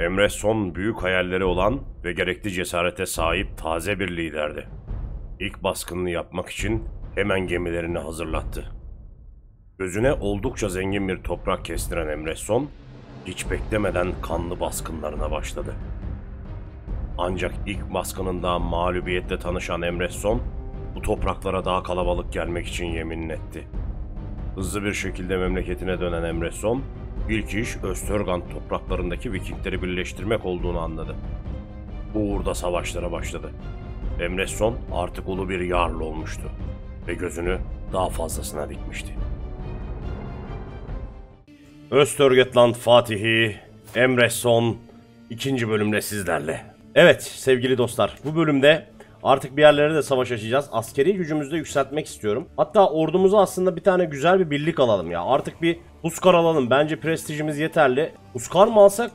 Emre son büyük hayalleri olan ve gerekli cesarete sahip taze bir liderdi. İlk baskınını yapmak için hemen gemilerini hazırlattı. Gözüne oldukça zengin bir toprak kestiren Emre Son, hiç beklemeden kanlı baskınlarına başladı. Ancak ilk baskınında mağlubiyetle tanışan Emre Son, bu topraklara daha kalabalık gelmek için yemin etti. Hızlı bir şekilde memleketine dönen Emre Son, ilk iş Östörgan topraklarındaki Vikingleri birleştirmek olduğunu anladı. Uğurda savaşlara başladı. Emre Son artık ulu bir yarlı olmuştu ve gözünü daha fazlasına dikmişti. Östörgetland Fatihi, Emre Son ikinci bölümde sizlerle. Evet sevgili dostlar bu bölümde artık bir yerlere de savaş açacağız. Askeri gücümüzü de yükseltmek istiyorum. Hatta ordumuza aslında bir tane güzel bir birlik alalım ya. Artık bir Huskar alalım. Bence prestijimiz yeterli. Huskar mı alsak?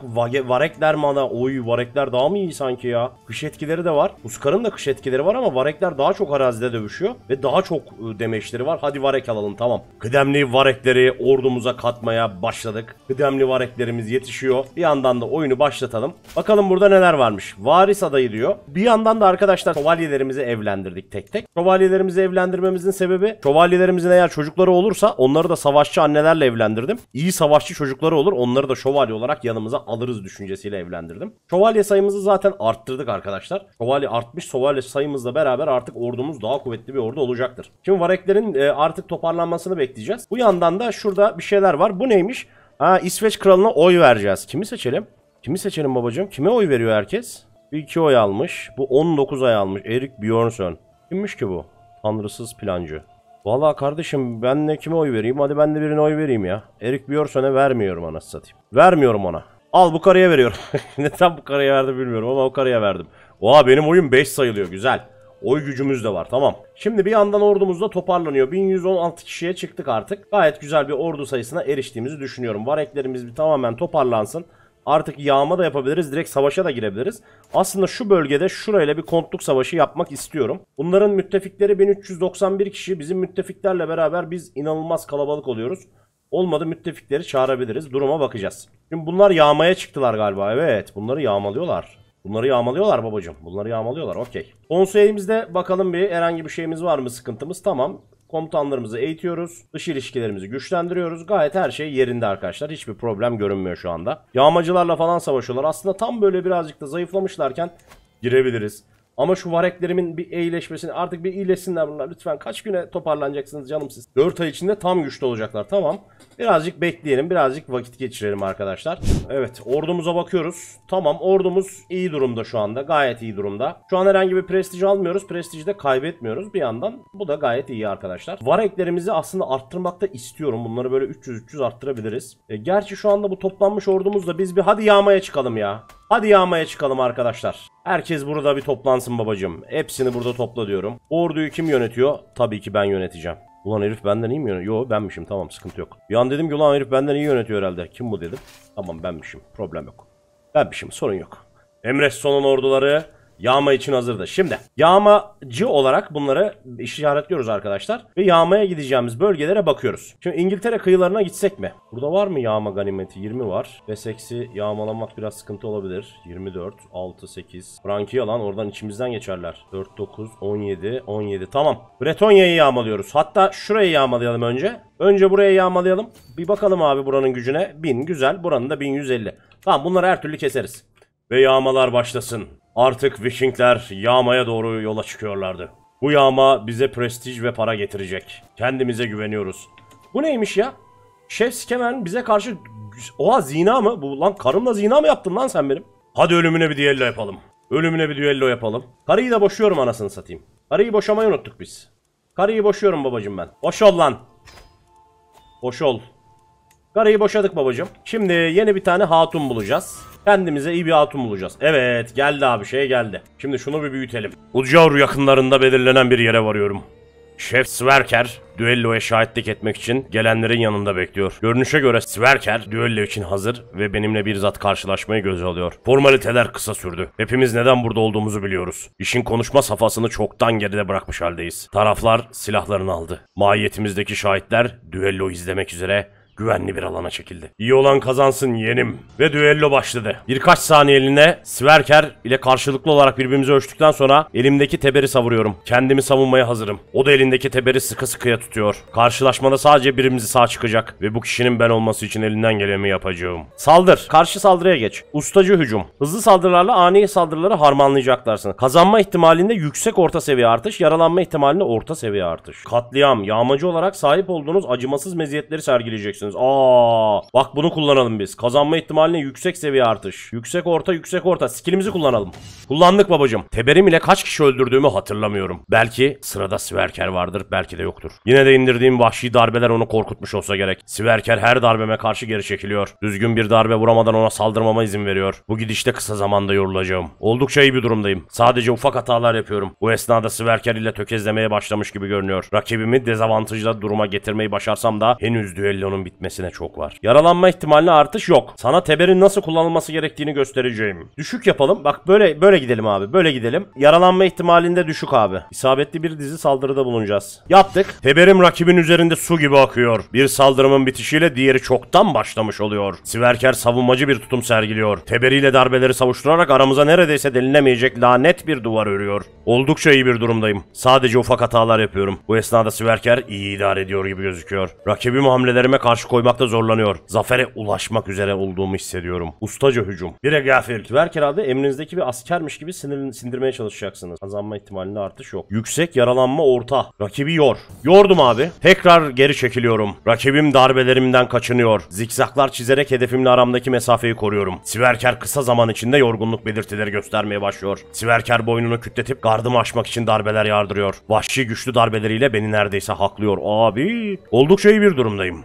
Varekler mi ana? Oy varekler daha mı iyi sanki ya? Kış etkileri de var. Huskar'ın da kış etkileri var ama varekler daha çok arazide dövüşüyor. Ve daha çok ıı, demeçleri var. Hadi varek alalım tamam. Kıdemli varekleri ordumuza katmaya başladık. Kıdemli vareklerimiz yetişiyor. Bir yandan da oyunu başlatalım. Bakalım burada neler varmış. Varis adayı diyor. Bir yandan da arkadaşlar şövalyelerimizi evlendirdik tek tek. Şövalyelerimizi evlendirmemizin sebebi şövalyelerimizin eğer çocukları olursa onları da savaşçı annelerle evlendirdim. İyi savaşçı çocukları olur onları da şövalye olarak yanımıza alırız düşüncesiyle evlendirdim. Şövalye sayımızı zaten arttırdık arkadaşlar. Şövalye artmış şövalye sayımızla beraber artık ordumuz daha kuvvetli bir ordu olacaktır. Şimdi Vareklerin e, artık toparlanmasını bekleyeceğiz. Bu yandan da şurada bir şeyler var. Bu neymiş? Ha İsveç kralına oy vereceğiz. Kimi seçelim? Kimi seçelim babacığım? Kime oy veriyor herkes? Bir iki oy almış. Bu 19 ay almış. Erik Björnsson. Kimmiş ki bu? Tanrısız plancı. Vallahi kardeşim ben ne kime oy vereyim? Hadi ben de birine oy vereyim ya. Erik Björsson'e vermiyorum anasını satayım. Vermiyorum ona. Al bu karıya veriyorum. Neden bu karıya verdim bilmiyorum ama o karıya verdim. Oha benim oyun 5 sayılıyor güzel. Oy gücümüz de var tamam. Şimdi bir yandan ordumuz da toparlanıyor. 1116 kişiye çıktık artık. Gayet güzel bir ordu sayısına eriştiğimizi düşünüyorum. Vareklerimiz bir tamamen toparlansın. Artık yağma da yapabiliriz. Direkt savaşa da girebiliriz. Aslında şu bölgede şurayla bir kontluk savaşı yapmak istiyorum. Bunların müttefikleri 1391 kişi. Bizim müttefiklerle beraber biz inanılmaz kalabalık oluyoruz. Olmadı müttefikleri çağırabiliriz. Duruma bakacağız. Şimdi bunlar yağmaya çıktılar galiba. Evet bunları yağmalıyorlar. Bunları yağmalıyorlar babacım. Bunları yağmalıyorlar. Okey. Konseyimizde bakalım bir herhangi bir şeyimiz var mı sıkıntımız. Tamam. Komutanlarımızı eğitiyoruz. Dış ilişkilerimizi güçlendiriyoruz. Gayet her şey yerinde arkadaşlar. Hiçbir problem görünmüyor şu anda. Yağmacılarla falan savaşıyorlar. Aslında tam böyle birazcık da zayıflamışlarken girebiliriz. Ama şu vareklerimin bir iyileşmesini artık bir iyileşsinler bunlar. Lütfen kaç güne toparlanacaksınız canım siz? 4 ay içinde tam güçlü olacaklar. Tamam. Birazcık bekleyelim. Birazcık vakit geçirelim arkadaşlar. Evet ordumuza bakıyoruz. Tamam ordumuz iyi durumda şu anda. Gayet iyi durumda. Şu an herhangi bir prestij almıyoruz. Prestiji de kaybetmiyoruz bir yandan. Bu da gayet iyi arkadaşlar. Vareklerimizi aslında arttırmak da istiyorum. Bunları böyle 300-300 arttırabiliriz. E, gerçi şu anda bu toplanmış ordumuzla biz bir hadi yağmaya çıkalım ya. Hadi yağmaya çıkalım arkadaşlar. Herkes burada bir toplansın babacım. Hepsini burada topla diyorum. Orduyu kim yönetiyor? Tabii ki ben yöneteceğim. Ulan herif benden iyi mi yönetiyor? Yo benmişim tamam sıkıntı yok. Bir an dedim ki ulan herif benden iyi yönetiyor herhalde. Kim bu dedim. Tamam benmişim problem yok. Benmişim sorun yok. Emre Son'un orduları Yağma için hazırdı. Şimdi yağmacı olarak bunları işaretliyoruz arkadaşlar. Ve yağmaya gideceğimiz bölgelere bakıyoruz. Şimdi İngiltere kıyılarına gitsek mi? Burada var mı yağma ganimeti? 20 var. Wessex'i yağmalamak biraz sıkıntı olabilir. 24, 6, 8. Frankiya lan oradan içimizden geçerler. 4, 9, 17, 17. Tamam. Bretonya'yı yağmalıyoruz. Hatta şurayı yağmalayalım önce. Önce buraya yağmalayalım. Bir bakalım abi buranın gücüne. 1000 güzel. Buranın da 1150. Tamam bunları her türlü keseriz. Ve yağmalar başlasın. Artık Vikingler yağmaya doğru yola çıkıyorlardı. Bu yağma bize prestij ve para getirecek. Kendimize güveniyoruz. Bu neymiş ya? Şef Skemen bize karşı... Oha zina mı? Bu lan karımla zina mı yaptın lan sen benim? Hadi ölümüne bir düello yapalım. Ölümüne bir düello yapalım. Karıyı da boşuyorum anasını satayım. Karıyı boşamayı unuttuk biz. Karıyı boşuyorum babacım ben. Boş ol lan. Boş ol. Karıyı boşadık babacım. Şimdi yeni bir tane hatun bulacağız. Kendimize iyi bir hatun bulacağız. Evet geldi abi şey geldi. Şimdi şunu bir büyütelim. Ucaur yakınlarında belirlenen bir yere varıyorum. Şef Sverker düelloya şahitlik etmek için gelenlerin yanında bekliyor. Görünüşe göre Sverker düello için hazır ve benimle bir zat karşılaşmayı göze alıyor. Formaliteler kısa sürdü. Hepimiz neden burada olduğumuzu biliyoruz. İşin konuşma safhasını çoktan geride bırakmış haldeyiz. Taraflar silahlarını aldı. Mahiyetimizdeki şahitler düello izlemek üzere güvenli bir alana çekildi. İyi olan kazansın yeğenim. Ve düello başladı. Birkaç saniyeliğine Sverker ile karşılıklı olarak birbirimizi ölçtükten sonra elimdeki teberi savuruyorum. Kendimi savunmaya hazırım. O da elindeki teberi sıkı sıkıya tutuyor. Karşılaşmada sadece birimizi sağ çıkacak ve bu kişinin ben olması için elinden geleni yapacağım. Saldır. Karşı saldırıya geç. Ustacı hücum. Hızlı saldırılarla ani saldırıları harmanlayacaklarsın. Kazanma ihtimalinde yüksek orta seviye artış, yaralanma ihtimalinde orta seviye artış. Katliam. Yağmacı olarak sahip olduğunuz acımasız meziyetleri sergileyeceksiniz. Aa, bak bunu kullanalım biz. Kazanma ihtimaline yüksek seviye artış. Yüksek orta, yüksek orta. Skillimizi kullanalım. Kullandık babacım. Teberim ile kaç kişi öldürdüğümü hatırlamıyorum. Belki sırada Sverker vardır, belki de yoktur. Yine de indirdiğim vahşi darbeler onu korkutmuş olsa gerek. Sverker her darbeme karşı geri çekiliyor. Düzgün bir darbe vuramadan ona saldırmama izin veriyor. Bu gidişte kısa zamanda yorulacağım. Oldukça iyi bir durumdayım. Sadece ufak hatalar yapıyorum. Bu esnada Sverker ile tökezlemeye başlamış gibi görünüyor. Rakibimi dezavantajlı duruma getirmeyi başarsam da henüz düellonun bitmesine çok var. Yaralanma ihtimaline artış yok. Sana teberin nasıl kullanılması gerektiğini göstereceğim. Düşük yapalım. Bak böyle böyle gidelim abi. Böyle gidelim. Yaralanma ihtimalinde düşük abi. İsabetli bir dizi saldırıda bulunacağız. Yaptık. Teberim rakibin üzerinde su gibi akıyor. Bir saldırımın bitişiyle diğeri çoktan başlamış oluyor. Siverker savunmacı bir tutum sergiliyor. Teberiyle darbeleri savuşturarak aramıza neredeyse delinemeyecek lanet bir duvar örüyor. Oldukça iyi bir durumdayım. Sadece ufak hatalar yapıyorum. Bu esnada Siverker iyi idare ediyor gibi gözüküyor. Rakibim hamlelerime karşı koymakta zorlanıyor. Zafere ulaşmak üzere olduğumu hissediyorum. Ustaca hücum. Bire gafil. Siverker abi emrinizdeki bir askermiş gibi sinir, sindirmeye çalışacaksınız. Kazanma ihtimalinde artış yok. Yüksek yaralanma orta. Rakibi yor. Yordum abi. Tekrar geri çekiliyorum. Rakibim darbelerimden kaçınıyor. Zikzaklar çizerek hedefimle aramdaki mesafeyi koruyorum. Siverker kısa zaman içinde yorgunluk belirtileri göstermeye başlıyor. Siverker boynunu kütletip gardımı aşmak için darbeler yardırıyor. Vahşi güçlü darbeleriyle beni neredeyse haklıyor. Abi oldukça iyi bir durumdayım.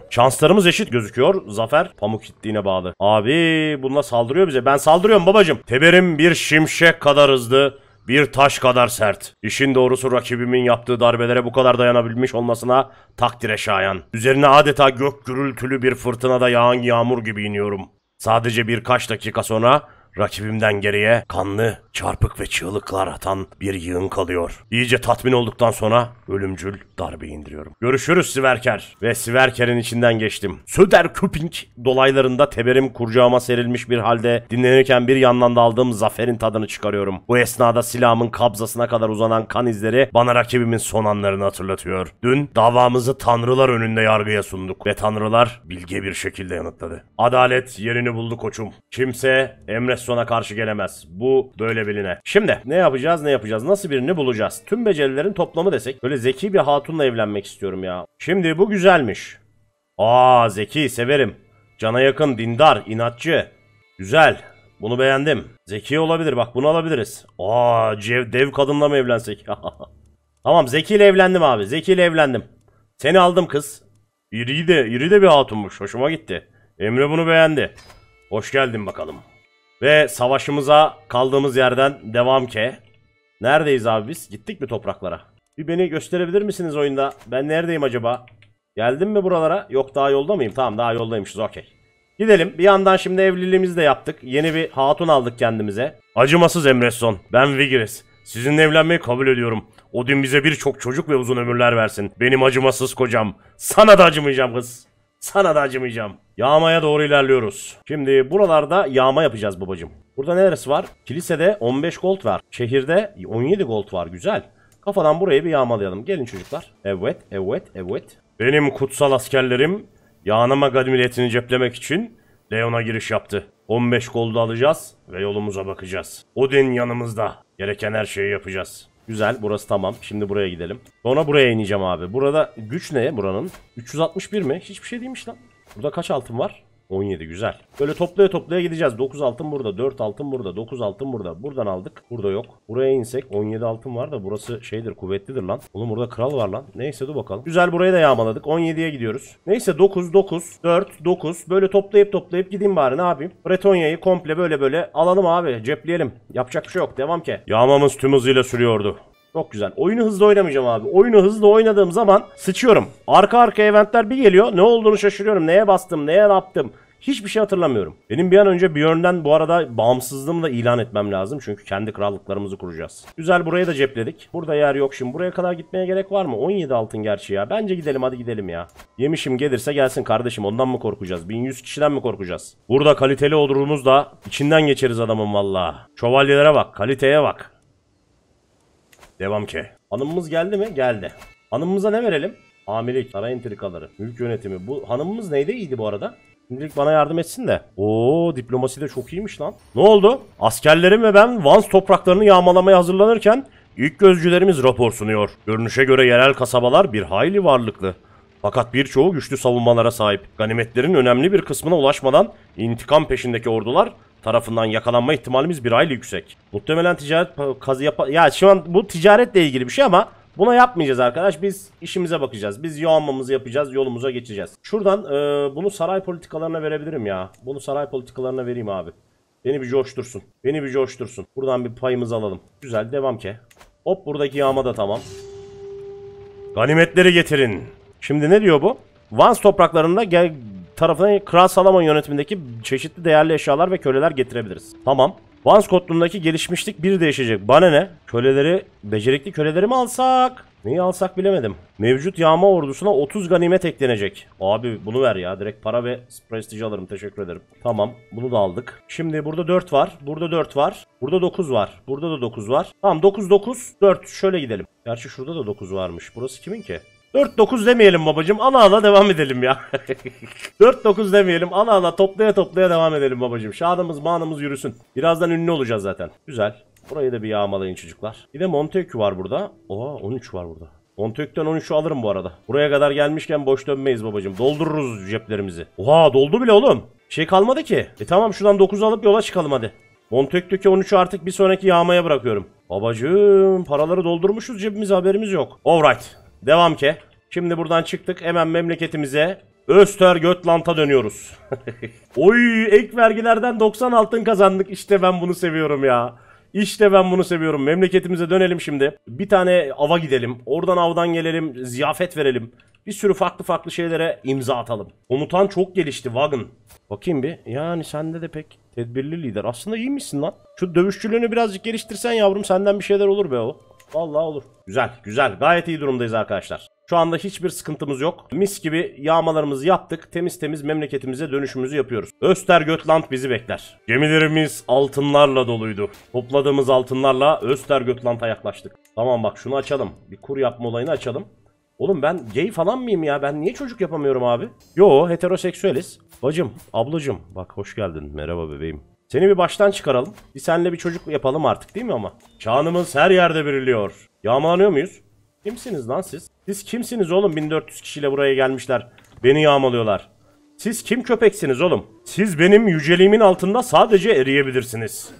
Şanslarımız eşit gözüküyor. Zafer pamuk ittiğine bağlı. Abi bununla saldırıyor bize. Ben saldırıyorum babacım. Teberim bir şimşek kadar hızlı. Bir taş kadar sert. İşin doğrusu rakibimin yaptığı darbelere bu kadar dayanabilmiş olmasına takdire şayan. Üzerine adeta gök gürültülü bir fırtınada yağan yağmur gibi iniyorum. Sadece birkaç dakika sonra rakibimden geriye kanlı, çarpık ve çığlıklar atan bir yığın kalıyor. İyice tatmin olduktan sonra ölümcül darbe indiriyorum. Görüşürüz Siverker. Ve Siverker'in içinden geçtim. Söderköping dolaylarında teberim kurcağıma serilmiş bir halde dinlenirken bir yandan da aldığım zaferin tadını çıkarıyorum. Bu esnada silahımın kabzasına kadar uzanan kan izleri bana rakibimin son anlarını hatırlatıyor. Dün davamızı tanrılar önünde yargıya sunduk ve tanrılar bilge bir şekilde yanıtladı. Adalet yerini buldu koçum. Kimse Emre Son'a karşı gelemez. Bu böyle biline. Şimdi ne yapacağız ne yapacağız? Nasıl birini bulacağız? Tüm becerilerin toplamı desek. Böyle zeki bir hatunla evlenmek istiyorum ya. Şimdi bu güzelmiş. Aa zeki severim. Cana yakın, dindar, inatçı. Güzel. Bunu beğendim. Zeki olabilir bak bunu alabiliriz. Aa cev, dev kadınla mı evlensek? tamam Zeki ile evlendim abi. Zeki ile evlendim. Seni aldım kız. İri de, iri de bir hatunmuş. Hoşuma gitti. Emre bunu beğendi. Hoş geldin bakalım. Ve savaşımıza kaldığımız yerden devam ke. Neredeyiz abi biz? Gittik mi topraklara? Bir beni gösterebilir misiniz oyunda? Ben neredeyim acaba? Geldim mi buralara? Yok daha yolda mıyım? Tamam daha yoldaymışız okey. Gidelim. Bir yandan şimdi evliliğimizi de yaptık. Yeni bir hatun aldık kendimize. Acımasız Emresson. Ben Vigris. Sizinle evlenmeyi kabul ediyorum. Odin bize birçok çocuk ve uzun ömürler versin. Benim acımasız kocam. Sana da acımayacağım kız. Sana da acımayacağım. Yağmaya doğru ilerliyoruz. Şimdi buralarda yağma yapacağız babacım. Burada neresi var? Kilisede 15 gold var. Şehirde 17 gold var. Güzel. Kafadan burayı bir yağmalayalım. Gelin çocuklar. Evet, evet, evet. Benim kutsal askerlerim Yağnama ganimetini ceplemek için Leon'a giriş yaptı. 15 goldu alacağız ve yolumuza bakacağız. Odin yanımızda. Gereken her şeyi yapacağız. Güzel burası tamam. Şimdi buraya gidelim. Sonra buraya ineceğim abi. Burada güç ne buranın? 361 mi? Hiçbir şey değilmiş lan. Burada kaç altın var? 17 güzel. Böyle toplaya toplaya gideceğiz. 9 altın burada, 4 altın burada, 9 altın burada. Buradan aldık. Burada yok. Buraya insek 17 altın var da burası şeydir kuvvetlidir lan. Oğlum burada kral var lan. Neyse dur bakalım. Güzel burayı da yağmaladık. 17'ye gidiyoruz. Neyse 9, 9, 4, 9. Böyle toplayıp toplayıp gideyim bari ne yapayım. Bretonya'yı komple böyle böyle alalım abi. Cepleyelim. Yapacak bir şey yok. Devam ki. Yağmamız tüm hızıyla sürüyordu. Çok güzel. Oyunu hızlı oynamayacağım abi. Oyunu hızlı oynadığım zaman sıçıyorum. Arka arka eventler bir geliyor. Ne olduğunu şaşırıyorum. Neye bastım, neye yaptım. Hiçbir şey hatırlamıyorum. Benim bir an önce Björn'den bu arada bağımsızlığımı da ilan etmem lazım. Çünkü kendi krallıklarımızı kuracağız. Güzel burayı da cepledik. Burada yer yok şimdi. Buraya kadar gitmeye gerek var mı? 17 altın gerçi ya. Bence gidelim hadi gidelim ya. Yemişim gelirse gelsin kardeşim. Ondan mı korkacağız? 1100 kişiden mi korkacağız? Burada kaliteli olurumuz da içinden geçeriz adamın valla. Şövalyelere bak. Kaliteye bak. Devam ki. Hanımımız geldi mi? Geldi. Hanımımıza ne verelim? Amilik, saray entrikaları, mülk yönetimi. Bu hanımımız neyde iyiydi bu arada? Şimdilik bana yardım etsin de. Oo diplomasi de çok iyiymiş lan. Ne oldu? Askerlerim ve ben Vans topraklarını yağmalamaya hazırlanırken ilk gözcülerimiz rapor sunuyor. Görünüşe göre yerel kasabalar bir hayli varlıklı. Fakat birçoğu güçlü savunmalara sahip. Ganimetlerin önemli bir kısmına ulaşmadan intikam peşindeki ordular tarafından yakalanma ihtimalimiz bir hayli yüksek. Muhtemelen ticaret kazı yap... Ya şu an bu ticaretle ilgili bir şey ama Buna yapmayacağız arkadaş. Biz işimize bakacağız. Biz yoğunmamızı yapacağız. Yolumuza geçeceğiz. Şuradan e, bunu saray politikalarına verebilirim ya. Bunu saray politikalarına vereyim abi. Beni bir coştursun. Beni bir coştursun. Buradan bir payımızı alalım. Güzel devam ki. Hop buradaki yağma da tamam. Ganimetleri getirin. Şimdi ne diyor bu? Vans topraklarında gel tarafına Kral Salomon yönetimindeki çeşitli değerli eşyalar ve köleler getirebiliriz. Tamam. Vans kodluğundaki gelişmişlik bir değişecek. Bana ne? Köleleri, becerikli köleleri mi alsak? Neyi alsak bilemedim. Mevcut yağma ordusuna 30 ganimet eklenecek. Abi bunu ver ya. Direkt para ve prestij alırım. Teşekkür ederim. Tamam. Bunu da aldık. Şimdi burada 4 var. Burada 4 var. Burada 9 var. Burada da 9 var. Tamam 9 9 4. Şöyle gidelim. Gerçi şurada da 9 varmış. Burası kimin ki? 4-9 demeyelim babacım. Ana ana devam edelim ya. 4-9 demeyelim. Ana ana toplaya toplaya devam edelim babacım. Şadımız manımız yürüsün. Birazdan ünlü olacağız zaten. Güzel. Burayı da bir yağmalayın çocuklar. Bir de Montekü var burada. Oha 13 var burada. Montekü'den 13'ü alırım bu arada. Buraya kadar gelmişken boş dönmeyiz babacım. Doldururuz ceplerimizi. Oha doldu bile oğlum. Şey kalmadı ki. E tamam şuradan 9 alıp yola çıkalım hadi. Montekü'deki 13'ü artık bir sonraki yağmaya bırakıyorum. Babacım paraları doldurmuşuz cebimize haberimiz yok. Alright. Devam ke. Şimdi buradan çıktık hemen memleketimize Östergötland'a dönüyoruz. Oy ek vergilerden 90 altın kazandık. İşte ben bunu seviyorum ya. İşte ben bunu seviyorum. Memleketimize dönelim şimdi. Bir tane ava gidelim. Oradan avdan gelelim. Ziyafet verelim. Bir sürü farklı farklı şeylere imza atalım. Komutan çok gelişti Wagon. Bakayım bir. Yani sende de pek tedbirli lider. Aslında iyiymişsin lan. Şu dövüşçülüğünü birazcık geliştirsen yavrum senden bir şeyler olur be o. Vallahi olur. Güzel güzel. Gayet iyi durumdayız arkadaşlar. Şu anda hiçbir sıkıntımız yok. Mis gibi yağmalarımızı yaptık. Temiz temiz memleketimize dönüşümüzü yapıyoruz. Östergötland bizi bekler. Gemilerimiz altınlarla doluydu. Topladığımız altınlarla Östergötland'a yaklaştık. Tamam bak şunu açalım. Bir kur yapma olayını açalım. Oğlum ben gay falan mıyım ya? Ben niye çocuk yapamıyorum abi? Yo heteroseksüeliz. Bacım, ablacım. Bak hoş geldin. Merhaba bebeğim. Seni bir baştan çıkaralım. Bir senle bir çocuk yapalım artık değil mi ama? Çağınımız her yerde biriliyor. Yağmalanıyor muyuz? Kimsiniz lan siz? Siz kimsiniz oğlum 1400 kişiyle buraya gelmişler. Beni yağmalıyorlar. Siz kim köpeksiniz oğlum? Siz benim yüceliğimin altında sadece eriyebilirsiniz.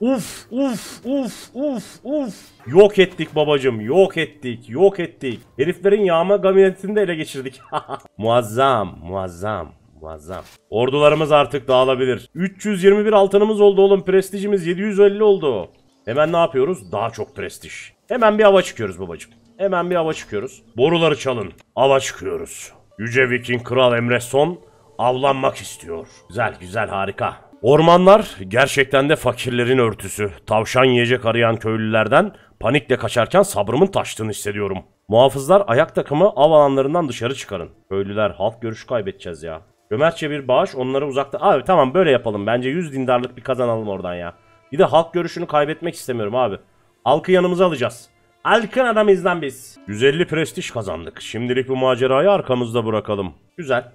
Uf uf uf uf uf. Yok ettik babacım yok ettik yok ettik. Heriflerin yağma kabinetini de ele geçirdik. muazzam muazzam. Muazzam. Ordularımız artık dağılabilir. 321 altınımız oldu oğlum. Prestijimiz 750 oldu. Hemen ne yapıyoruz? Daha çok prestij. Hemen bir hava çıkıyoruz babacım. Hemen bir hava çıkıyoruz. Boruları çalın. Hava çıkıyoruz. Yüce Viking Kral Emre Son avlanmak istiyor. Güzel güzel harika. Ormanlar gerçekten de fakirlerin örtüsü. Tavşan yiyecek arayan köylülerden panikle kaçarken sabrımın taştığını hissediyorum. Muhafızlar ayak takımı av alanlarından dışarı çıkarın. Köylüler halk görüşü kaybedeceğiz ya. Cömertçe bir bağış onları uzakta... Abi tamam böyle yapalım. Bence 100 dindarlık bir kazanalım oradan ya. Bir de halk görüşünü kaybetmek istemiyorum abi. Halkı yanımıza alacağız. Halkın adamıyız lan biz. 150 prestij kazandık. Şimdilik bu macerayı arkamızda bırakalım. Güzel.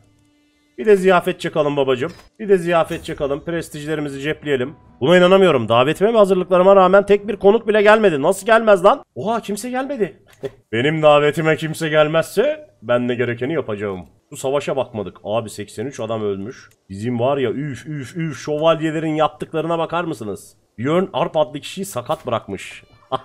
Bir de ziyafet çakalım babacım. Bir de ziyafet çakalım. Prestijlerimizi cepleyelim. Buna inanamıyorum. Davetime ve hazırlıklarıma rağmen tek bir konuk bile gelmedi. Nasıl gelmez lan? Oha kimse gelmedi. Benim davetime kimse gelmezse ben de gerekeni yapacağım. Bu savaşa bakmadık. Abi 83 adam ölmüş. Bizim var ya üf üf üf şövalyelerin yaptıklarına bakar mısınız? Björn Arp adlı kişiyi sakat bırakmış.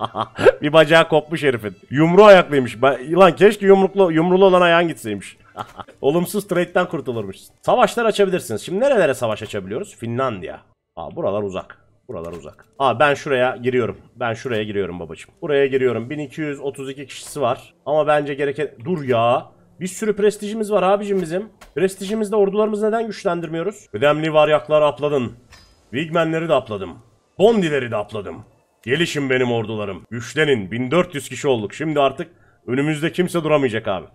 bir bacağı kopmuş herifin. Yumru ayaklıymış. Ben, lan keşke yumruklu, yumrulu olan ayağın gitseymiş. Olumsuz trade'den kurtulurmuş. Savaşlar açabilirsiniz. Şimdi nerelere savaş açabiliyoruz? Finlandiya. Aa buralar uzak. Buralar uzak. Aa ben şuraya giriyorum. Ben şuraya giriyorum babacığım. Buraya giriyorum. 1232 kişisi var. Ama bence gereken... Dur ya. Bir sürü prestijimiz var abicim bizim. Prestijimizde ordularımızı neden güçlendirmiyoruz? Kıdemli varyaklar apladın. Wigmenleri de apladım. Bondileri de apladım. Gelişin benim ordularım. Güçlenin. 1400 kişi olduk. Şimdi artık önümüzde kimse duramayacak abi.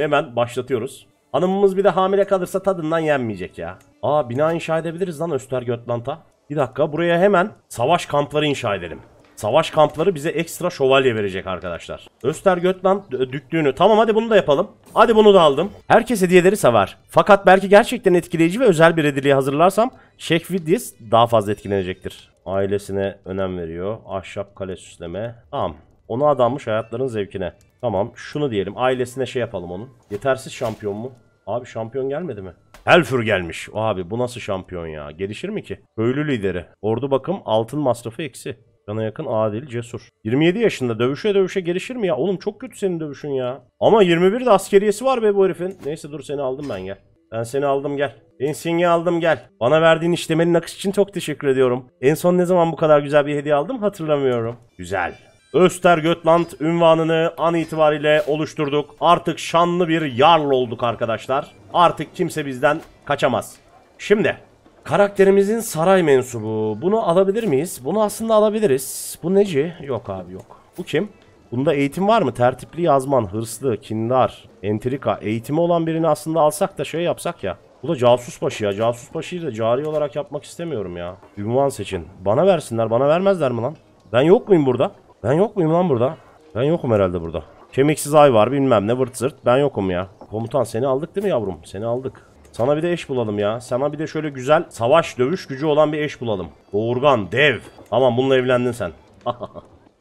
Hemen başlatıyoruz. Hanımımız bir de hamile kalırsa tadından yenmeyecek ya. Aa bina inşa edebiliriz lan Östergötland'a. Bir dakika buraya hemen savaş kampları inşa edelim. Savaş kampları bize ekstra şövalye verecek arkadaşlar. Östergötland düklüğünü. Tamam hadi bunu da yapalım. Hadi bunu da aldım. Herkes hediyeleri sever. Fakat belki gerçekten etkileyici ve özel bir hediye hazırlarsam Şeyh Vidyes daha fazla etkilenecektir. Ailesine önem veriyor. Ahşap kale süsleme. Tamam. Onu adanmış hayatların zevkine. Tamam şunu diyelim. Ailesine şey yapalım onun. Yetersiz şampiyon mu? Abi şampiyon gelmedi mi? Helfur gelmiş. Abi bu nasıl şampiyon ya? Gelişir mi ki? Köylü lideri. Ordu bakım altın masrafı eksi. Cana yakın adil cesur. 27 yaşında dövüşe dövüşe gelişir mi ya? Oğlum çok kötü senin dövüşün ya. Ama 21 de askeriyesi var be bu herifin. Neyse dur seni aldım ben gel. Ben seni aldım gel. Insigne aldım gel. Bana verdiğin işlemeli nakış için çok teşekkür ediyorum. En son ne zaman bu kadar güzel bir hediye aldım hatırlamıyorum. Güzel. Östergötland ünvanını an itibariyle oluşturduk. Artık şanlı bir yarl olduk arkadaşlar. Artık kimse bizden kaçamaz. Şimdi karakterimizin saray mensubu. Bunu alabilir miyiz? Bunu aslında alabiliriz. Bu neci? Yok abi yok. Bu kim? Bunda eğitim var mı? Tertipli yazman, hırslı, kindar, entrika. Eğitimi olan birini aslında alsak da şey yapsak ya. Bu da casus başı ya. Casus başıyı da cari olarak yapmak istemiyorum ya. Ünvan seçin. Bana versinler. Bana vermezler mi lan? Ben yok muyum burada? Ben yok muyum lan burada? Ben yokum herhalde burada. Kemiksiz ay var bilmem ne vırt zırt. Ben yokum ya. Komutan seni aldık değil mi yavrum? Seni aldık. Sana bir de eş bulalım ya. Sana bir de şöyle güzel savaş dövüş gücü olan bir eş bulalım. Doğurgan, dev. Tamam bununla evlendin sen.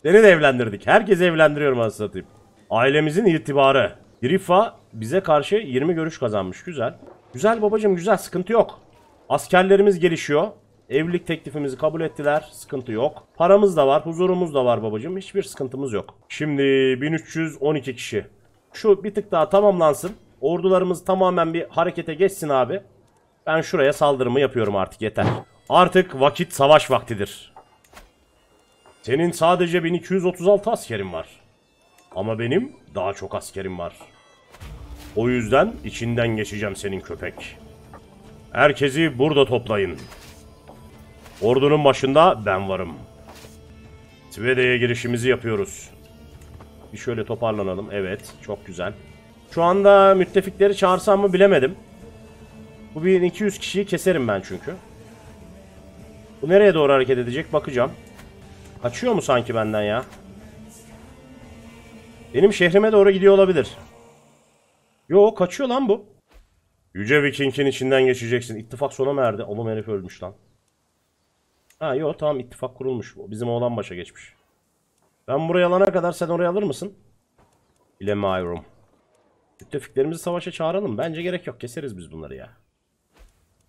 Seni de evlendirdik. Herkesi evlendiriyorum aslında satayım. Ailemizin itibarı. Grifa bize karşı 20 görüş kazanmış. Güzel. Güzel babacım güzel sıkıntı yok. Askerlerimiz gelişiyor. Evlilik teklifimizi kabul ettiler. Sıkıntı yok. Paramız da var, huzurumuz da var babacım. Hiçbir sıkıntımız yok. Şimdi 1312 kişi. Şu bir tık daha tamamlansın. Ordularımız tamamen bir harekete geçsin abi. Ben şuraya saldırımı yapıyorum artık yeter. Artık vakit savaş vaktidir. Senin sadece 1236 askerin var. Ama benim daha çok askerim var. O yüzden içinden geçeceğim senin köpek. Herkesi burada toplayın. Ordunun başında ben varım. Svede'ye girişimizi yapıyoruz. Bir şöyle toparlanalım. Evet, çok güzel. Şu anda müttefikleri çağırsam mı bilemedim. Bu 1200 kişiyi keserim ben çünkü. Bu nereye doğru hareket edecek bakacağım. Kaçıyor mu sanki benden ya? Benim şehrime doğru gidiyor olabilir. Yo kaçıyor lan bu. Yüce Viking'in içinden geçeceksin. İttifak sona mı erdi? Oğlum herif ölmüş lan. Ha yo tamam ittifak kurulmuş. Bizim oğlan başa geçmiş. Ben buraya alana kadar sen oraya alır mısın? Bilemiyorum. Müttefiklerimizi savaşa çağıralım. Bence gerek yok. Keseriz biz bunları ya.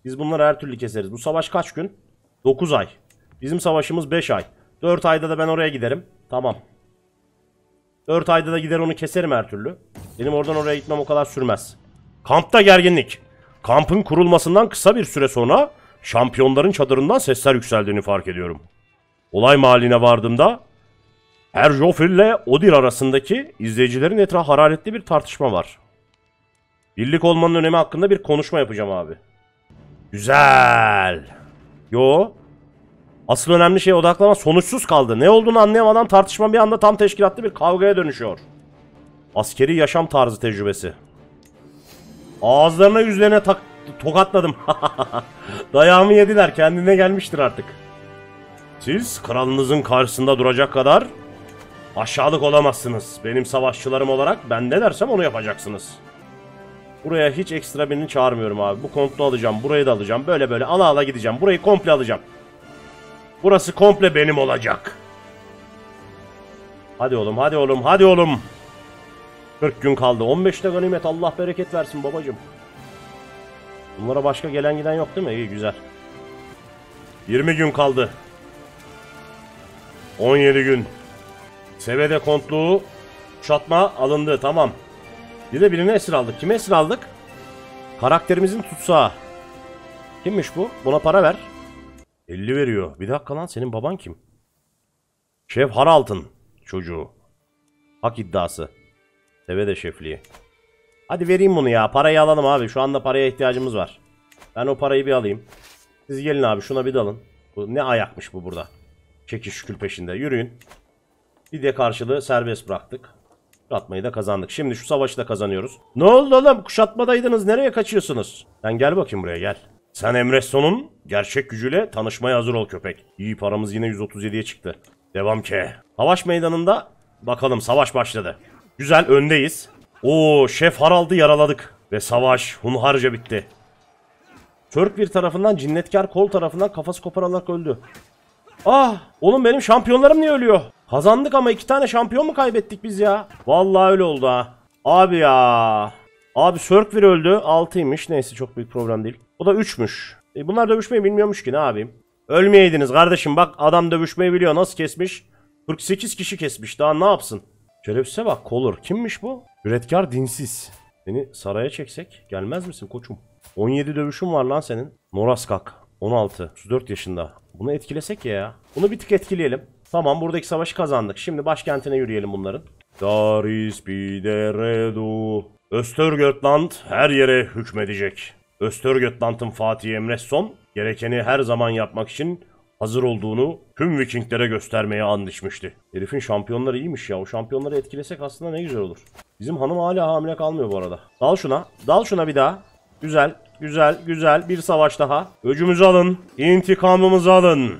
Biz bunları her türlü keseriz. Bu savaş kaç gün? 9 ay. Bizim savaşımız 5 ay. 4 ayda da ben oraya giderim. Tamam. 4 ayda da gider onu keserim her türlü. Benim oradan oraya gitmem o kadar sürmez. Kampta gerginlik. Kampın kurulmasından kısa bir süre sonra şampiyonların çadırından sesler yükseldiğini fark ediyorum. Olay mahalline vardığımda Erjofil ile Odir arasındaki izleyicilerin etrafı hararetli bir tartışma var. Birlik olmanın önemi hakkında bir konuşma yapacağım abi. Güzel. Yo. Asıl önemli şey odaklama sonuçsuz kaldı. Ne olduğunu anlayamadan tartışma bir anda tam teşkilatlı bir kavgaya dönüşüyor. Askeri yaşam tarzı tecrübesi. Ağızlarına yüzlerine tak tokatladım. Dayağımı yediler kendine gelmiştir artık. Siz kralınızın karşısında duracak kadar aşağılık olamazsınız. Benim savaşçılarım olarak ben ne dersem onu yapacaksınız. Buraya hiç ekstra birini çağırmıyorum abi. Bu kontlu alacağım. Burayı da alacağım. Böyle böyle ala ala gideceğim. Burayı komple alacağım. Burası komple benim olacak. Hadi oğlum hadi oğlum hadi oğlum. 40 gün kaldı. 15'te ganimet Allah bereket versin babacım. Bunlara başka gelen giden yok değil mi? İyi güzel. 20 gün kaldı. 17 gün. Sevede kontluğu kuşatma alındı. Tamam. Bir de birini esir aldık. Kimi esir aldık? Karakterimizin tutsağı. Kimmiş bu? Buna para ver. 50 veriyor. Bir dakika lan senin baban kim? Şef Haraltın çocuğu. Hak iddiası. Sevede şefliği. Hadi vereyim bunu ya. Parayı alalım abi. Şu anda paraya ihtiyacımız var. Ben o parayı bir alayım. Siz gelin abi şuna bir dalın. Bu ne ayakmış bu burada. Çekiş şükür peşinde. Yürüyün. Bir de karşılığı serbest bıraktık. Kuşatmayı da kazandık. Şimdi şu savaşı da kazanıyoruz. Ne oldu oğlum? Kuşatmadaydınız. Nereye kaçıyorsunuz? Sen gel bakayım buraya gel. Sen Emreson'un gerçek gücüyle tanışmaya hazır ol köpek. İyi paramız yine 137'ye çıktı. Devam ki. Savaş meydanında bakalım savaş başladı. Güzel öndeyiz. Oo Şef Harald'ı yaraladık. Ve savaş hunharca bitti. Türk bir tarafından cinnetkar kol tarafından kafası kopararak öldü. Ah oğlum benim şampiyonlarım niye ölüyor? Kazandık ama iki tane şampiyon mu kaybettik biz ya? Vallahi öyle oldu ha. Abi ya. Abi Sörkvir öldü. 6'ymış. Neyse çok büyük problem değil. O da 3'müş. E bunlar dövüşmeyi bilmiyormuş ki ne yapayım? Ölmeyeydiniz kardeşim bak adam dövüşmeyi biliyor. Nasıl kesmiş? 48 kişi kesmiş. Daha ne yapsın? Şerefsize bak Kolur. Kimmiş bu? Üretkar dinsiz. Seni saraya çeksek gelmez misin koçum? 17 dövüşüm var lan senin. Noraskak. 16. 34 yaşında. Bunu etkilesek ya. Bunu bir tık etkileyelim. Tamam buradaki savaşı kazandık. Şimdi başkentine yürüyelim bunların. Daris Bideredu. Östergötland her yere hükmedecek. Östergötland'ın Fatih Emresson gerekeni her zaman yapmak için hazır olduğunu tüm Vikinglere göstermeye and içmişti. Herifin şampiyonları iyiymiş ya. O şampiyonları etkilesek aslında ne güzel olur. Bizim hanım hala hamile kalmıyor bu arada. Dal şuna. Dal şuna bir daha. Güzel, güzel, güzel. Bir savaş daha. Öcümüzü alın. İntikamımızı alın.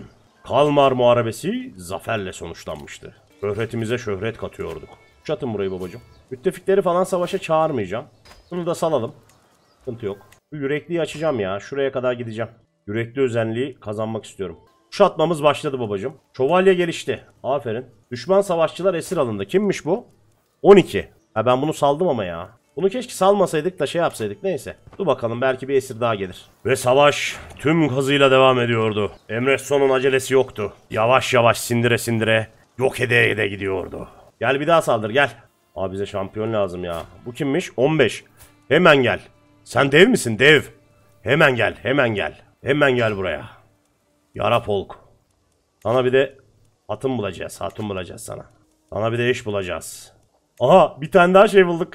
Kalmar Muharebesi zaferle sonuçlanmıştı. Şöhretimize şöhret katıyorduk. Çatın burayı babacım. Müttefikleri falan savaşa çağırmayacağım. Bunu da salalım. Sıkıntı yok. Bu yürekliği açacağım ya. Şuraya kadar gideceğim. Yürekli özenliği kazanmak istiyorum. Kuşatmamız başladı babacım. Şövalye gelişti. Aferin. Düşman savaşçılar esir alındı. Kimmiş bu? 12. Ha ben bunu saldım ama ya. Bunu keşke salmasaydık da şey yapsaydık neyse. Dur bakalım belki bir esir daha gelir. Ve savaş tüm hızıyla devam ediyordu. Emresson'un acelesi yoktu. Yavaş yavaş sindire sindire yok ede ede gidiyordu. Gel bir daha saldır gel. Abi bize şampiyon lazım ya. Bu kimmiş? 15. Hemen gel. Sen dev misin dev? Hemen gel hemen gel. Hemen gel buraya. Yara Polk. Sana bir de hatun bulacağız. Hatun bulacağız sana. Sana bir de eş bulacağız. Aha bir tane daha şey bulduk.